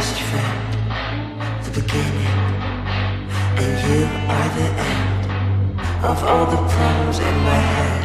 the beginning, and you are the end of all the problems in my head.